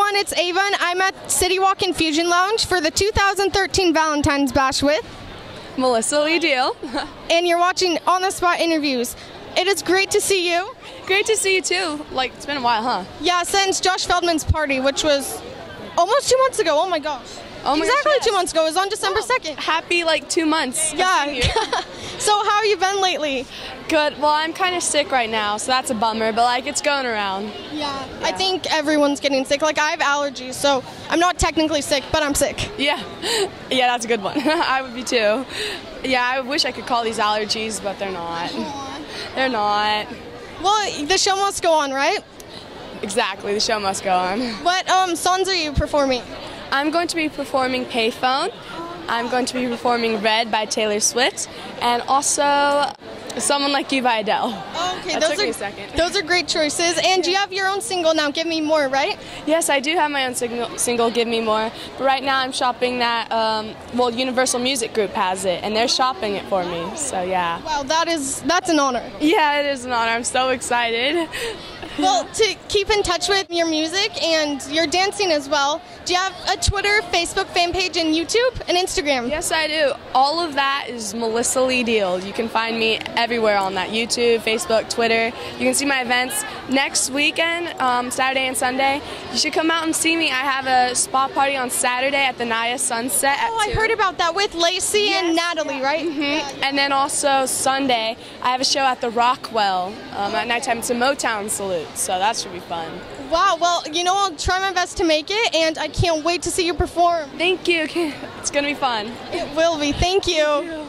everyone, it's Ava and I'm at City Walk Infusion Lounge for the 2013 Valentine's Bash with Melissa Lee Diehl. and you're watching On the Spot interviews. It is great to see you. Great to see you too. Like, it's been a while, huh? Yeah, since Josh Feldman's party, which was almost two months ago. Oh my gosh. Oh my exactly gosh, yes. two months ago. It was on December 2nd. Happy, like, two months. Yeah. of being here. so how have you been lately? Good. Well, I'm kind of sick right now, so that's a bummer, but, like, it's going around. Yeah. I think everyone's getting sick. Like I have allergies, so I'm not technically sick, but I'm sick. Yeah. Yeah, that's a good one. I would be too. Yeah, I wish I could call these allergies, but they're not. They're not. Well, the show must go on, right? Exactly. The show must go on. What um songs are you performing? I'm going to be performing Payphone. I'm going to be performing Red by Taylor Swift, and also Someone Like You by Adele. Okay, That those are those are great choices. And you have your own single now. Give me more, right? Yes, I do have my own single, single Give Me More, but right now I'm shopping that, um, well, Universal Music Group has it, and they're shopping it for me, so yeah. Wow, that is that's an honor. Yeah, it is an honor. I'm so excited. Well, to keep in touch with your music and your dancing as well, do you have a Twitter, Facebook fan page, and YouTube and Instagram? Yes, I do. All of that is Melissa Lee Diehl. You can find me everywhere on that YouTube, Facebook, Twitter. You can see my events next weekend, um, Saturday and Sunday. You should come out and see me. I have a spa party on Saturday at the Naya Sunset. At Oh, I heard about that with Laci and Yes, Natalie, right? Mhm. And then also Sunday, I have a show at the Rockwell um, at nighttime. It's a Motown salute, so that should be fun. Wow. Well, you know, I'll try my best to make it, and I can't wait to see you perform. Thank you. It's gonna be fun. It will be. Thank you.